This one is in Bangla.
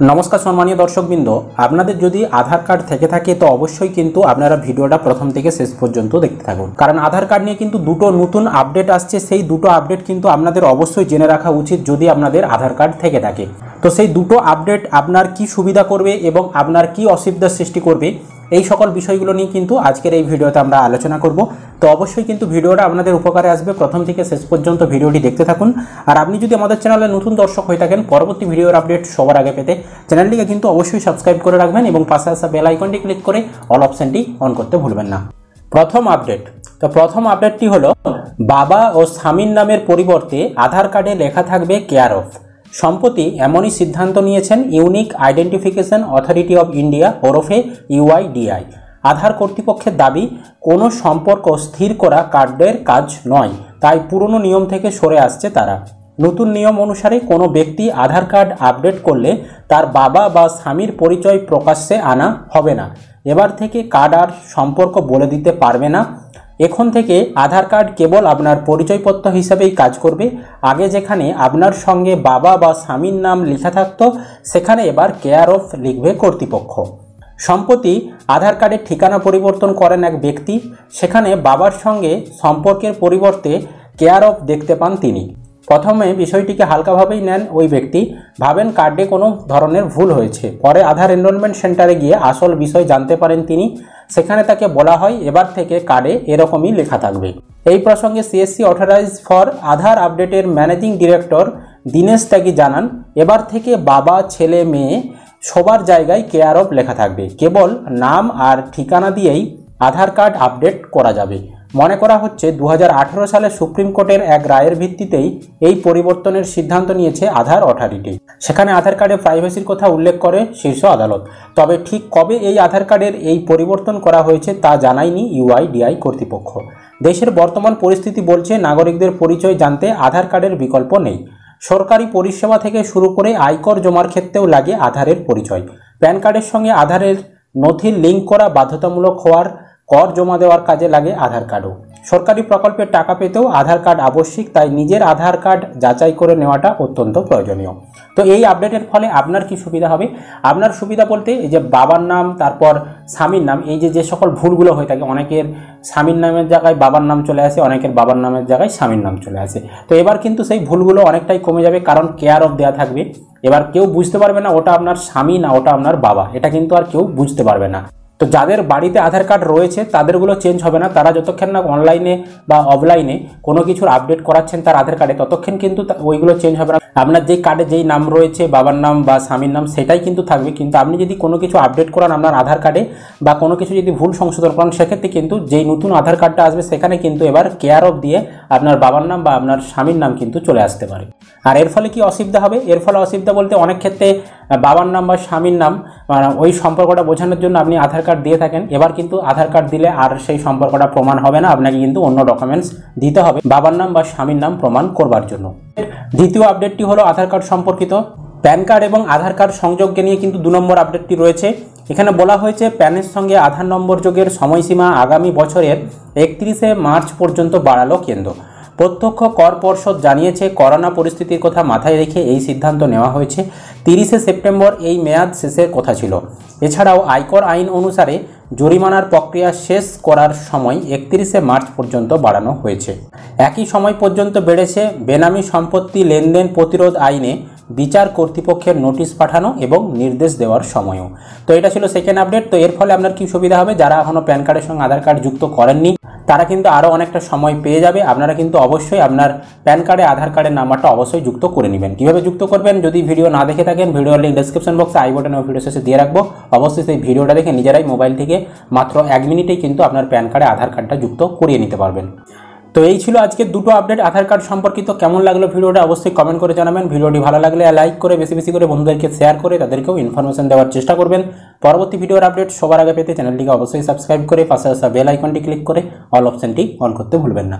নমস্কার সম্মানীয় দর্শকবৃন্দ, আপনাদের যদি আধার কার্ড থেকে থাকে, তো অবশ্যই কিন্তু আপনারা ভিডিওটা প্রথম থেকে শেষ পর্যন্ত দেখতে থাকুন। কারণ আধার কার্ড নিয়ে কিন্তু দুটো নতুন আপডেট আসছে, সেই দুটো আপডেট কিন্তু আপনাদের অবশ্যই জেনে রাখা উচিত যদি আপনাদের আধার কার্ড থেকে থাকে। তো সেই দুটো আপডেট আপনার কি সুবিধা করবে এবং আপনার কি অসুবিধার সৃষ্টি করবে, এই সকল বিষয়গুলো নিয়ে কিন্তু আজকের এই ভিডিওতে আমরা আলোচনা করব। তো অবশ্যই কিন্তু ভিডিওটা আপনাদের উপকারে আসবে। প্রথম থেকে শেষ পর্যন্ত ভিডিওটি দেখতে থাকুন। আর আপনি যদি আমাদের চ্যানেলে নতুন দর্শক হয়ে থাকেন, পরবর্তী ভিডিওর আপডেট সবার আগে পেতে চ্যানেলটিকে কিন্তু অবশ্যই সাবস্ক্রাইব করে রাখবেন এবং পাশে আসা বেল আইকনটি ক্লিক করে অল অপশানটি অন করতে ভুলবেন না। প্রথম আপডেট। তো প্রথম আপডেটটি হলো, বাবা ও স্বামীর নামের পরিবর্তে আধার কার্ডে লেখা থাকবে কেয়ার অফ। সম্প্রতি এমনই সিদ্ধান্ত নিয়েছেন unique identification authority of India ওরফে ইউআইডিআই। আধার কর্তৃপক্ষের দাবি, কোনো সম্পর্ক স্থির করা কার্ডের কাজ নয়, তাই পুরনো নিয়ম থেকে সরে আসছে তারা। নতুন নিয়ম অনুসারে কোনো ব্যক্তি আধার কার্ড আপডেট করলে তার বাবা বা স্বামীর পরিচয় প্রকাশ্যে আনা হবে না। এবার থেকে কার্ড আর সম্পর্ক বলে দিতে পারবে না। এখন থেকে আধার কার্ড কেবল আপনার পরিচয়পত্র হিসাবেই কাজ করবে। আগে যেখানে আপনার সঙ্গে বাবা বা স্বামীর নাম লেখা থাকতো, সেখানে এবার কেয়ার অফ লিখবে কর্তৃপক্ষ। সম্প্রতি আধার কার্ডের ঠিকানা পরিবর্তন করেন এক ব্যক্তি, সেখানে বাবার সঙ্গে সম্পর্কের পরিবর্তে কেয়ার অফ দেখতে পান তিনি। প্রথমে বিষয়টিকে হালকাভাবেই নেন ওই ব্যক্তি। ভাবেন কার্ডে কোনো ধরনের ভুল হয়েছে। পরে আধার এনরোলমেন্ট সেন্টারে গিয়ে আসল বিষয় জানতে পারেন তিনি। সেখানে তাকে বলা হয়, এবার থেকে কার্ডে এরকমই লেখা থাকবে। এই প্রসঙ্গে সিএসসি অথরাইজ ফর আধার আপডেটের ম্যানেজিং ডিরেক্টর দীনেশ ত্যাগী জানান, এবার থেকে বাবা, ছেলে, মেয়ে সবার জায়গায় কেয়ার অফ লেখা থাকবে। কেবল নাম আর ঠিকানা দিয়েই আধার কার্ড আপডেট করা যাবে। মনে করা হচ্ছে দু হাজার আঠারো সালে সুপ্রিম কোর্টের এক রায়ের ভিত্তিতেই এই পরিবর্তনের সিদ্ধান্ত নিয়েছে আধার অথরিটি সেখানে আধার কার্ডে প্রাইভেসির কথা উল্লেখ করে শীর্ষ আদালত। তবে ঠিক কবে এই আধার কার্ডের এই পরিবর্তন করা হয়েছে তা জানায়নি ইউআইডিআই কর্তৃপক্ষ। দেশের বর্তমান পরিস্থিতি বলছে, নাগরিকদের পরিচয় জানতে আধার কার্ডের বিকল্প নেই। সরকারি পরিষেবা থেকে শুরু করে আয়কর জমার ক্ষেত্রেও লাগে আধারের পরিচয়। প্যান কার্ডের সঙ্গে আধারের নথির লিঙ্ক করা বাধ্যতামূলক হওয়ার কর জমা দেওয়ার কাজে লাগে আধার কার্ডও। সরকারি প্রকল্পের টাকা পেতেও আধার কার্ড আবশ্যিক, তাই নিজের আধার কার্ড যাচাই করে নেওয়াটা অত্যন্ত প্রয়োজনীয়। তো এই আপডেটের ফলে আপনার কি সুবিধা হবে? আপনার সুবিধা বলতে এই যে বাবার নাম, তারপর স্বামীর নাম, এই যে যে সকল ভুলগুলো হয়ে থাকে, অনেকের স্বামীর নামের জায়গায় বাবার নাম চলে আসে, অনেকের বাবার নামের জায়গায় স্বামীর নাম চলে আসে। তো এবার কিন্তু সেই ভুলগুলো অনেকটাই কমে যাবে, কারণ কেয়ার অফ দেওয়া থাকবে। এবার কেউ বুঝতে পারবে না ওটা আপনার স্বামী না ওটা আপনার বাবা, এটা কিন্তু আর কেউ বুঝতে পারবে না। তো যাদের বাড়িতে আধার কার্ড রয়েছে, তাদেরগুলো চেঞ্জ হবে না। তারা যতক্ষণ না অনলাইনে বা অফলাইনে কোনো কিছুর আপডেট করাচ্ছেন তার আধার কার্ডে, ততক্ষণ কিন্তু ওইগুলো চেঞ্জ হবে না। আপনার যেই কার্ডে যেই নাম রয়েছে, বাবার নাম বা স্বামীর নাম, সেটাই কিন্তু থাকবে। কিন্তু আপনি যদি কোনো কিছু আপডেট করান আপনার আধার কার্ডে বা কোনো কিছু যদি ভুল সংশোধন করান, সেক্ষেত্রে কিন্তু যেই নতুন আধার কার্ডটা আসবে, সেখানে কিন্তু এবার কেয়ার অফ দিয়ে আপনার বাবার নাম বা আপনার স্বামীর নাম কিন্তু চলে আসতে পারে। আর এর ফলে কি অসুবিধা হবে? এর ফলে অসুবিধা বলতে অনেক ক্ষেত্রে বাবার নাম বা স্বামীর নাম মানে ওই সম্পর্কটা বোঝানোর জন্য আপনি আধার কার্ড দিয়ে থাকেন। এবার কিন্তু আধার কার্ড দিলে আর সেই সম্পর্কটা প্রমাণ হবে না, আপনাকে কিন্তু অন্য ডকুমেন্টস দিতে হবে। বাবার নাম বা স্বামীর নাম প্রমাণ করবার জন্য। দ্বিতীয় আপডেটটি হলো আধার কার্ড সম্পর্কিত। প্যান কার্ড এবং আধার কার্ড সংযোগকে নিয়ে কিন্তু দু নম্বর আপডেটটি রয়েছে। এখানে বলা হয়েছে প্যানের সঙ্গে আধার নম্বর যোগের সময়সীমা আগামী বছরের একত্রিশে মার্চ পর্যন্ত বাড়ালো কেন্দ্র। প্রত্যক্ষ কর পর্ষদ জানিয়েছে, করোনা পরিস্থিতির কথা মাথায় রেখে এই সিদ্ধান্ত নেওয়া হয়েছে। তিরিশে সেপ্টেম্বর এই মেয়াদ শেষের কথা ছিল। এছাড়াও আয়কর আইন অনুসারে জরিমানার প্রক্রিয়া শেষ করার সময় একত্রিশে মার্চ পর্যন্ত বাড়ানো হয়েছে। একই সময় পর্যন্ত বেড়েছে বেনামি সম্পত্তি লেনদেন প্রতিরোধ আইনে বিচার কর্তৃপক্ষের নোটিশ পাঠানো এবং নির্দেশ দেওয়ার সময়ও। তো এটা ছিল সেকেন্ড আপডেট তো এর ফলে আপনার কি সুবিধা হবে? যারা এখনও প্যান কার্ডের সঙ্গে আধার কার্ড যুক্ত করেননি তারা কিন্তু আরও অনেকটা সময় পেয়ে যাবে। আপনারা কিন্তু অবশ্যই আপনার প্যান কার্ডে, আধার কার্ডের নাম্বারটা অবশ্যই যুক্ত করে নেবেন। কীভাবে যুক্ত করবেন? যদি ভিডিও না দেখে থাকেন ভিডিও লিঙ্ক ডিসক্রিপশন বক্সে আই বটনে ভিডিও শেষে দিয়ে রাখব। অবশ্যই সেই ভিডিওটা দেখে নিজেরাই মোবাইল থেকে মাত্র এক মিনিটেই কিন্তু আপনার প্যান কার্ডে, আধার কার্ডটা যুক্ত করিয়ে নিতে পারবেন। তো এই ছিল আজকে দুটো আপডেট আধার কার্ড সম্পর্কিত কেমন লাগল ভিডিওটা অবশ্যই কমেন্ট করে জানাবেন। ভিডিওটি ভালো লাগলে লাইক করে, বেশি বেশি করে বন্ধুদেরকে শেয়ার করে তাদেরকেও ইনফরমেশন দেওয়ার চেষ্টা করবেন। পরবর্তী ভিডিওর আপডেট সবার আগে পেতে চ্যানেলটিকে অবশ্যই সাবস্ক্রাইব করে, পাশে আসা বেল আইকনটি ক্লিক করে অল অপশনটি অন করতে ভুলবেন না।